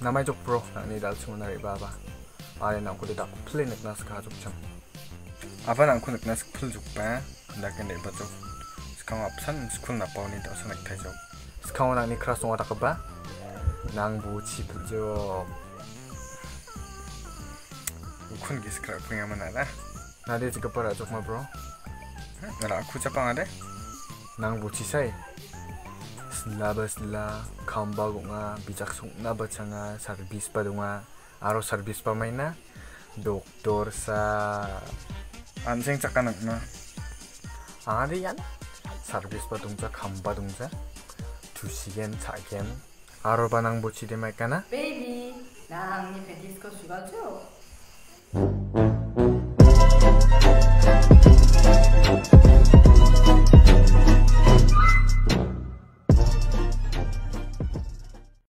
namai jok bro nak ni dal chung nari baba ale nang ko dak play nak nas ka jok cham. Apa nang ko nak nas phul jok pa dak ne ba jok. Skang apsan school na paw ni da sa nak thai jok. Skang nang ni kras ngwa dak ba. Nang bu chi phul jok. Ukun gis kra punya mana lah nade juga para jok ma bro. Nara aku capang ade nang bu chi sai Selaba sela kamba gunga bijak sungna bacanga service pa dunga aro service pa may na doktor sa anseng cakanak na ang ade yan service pa dungja kamba dungja 두시겐 차겐 aro ba nang buchi de may kana 베이비, 나 언니 베디스코 죽어줘.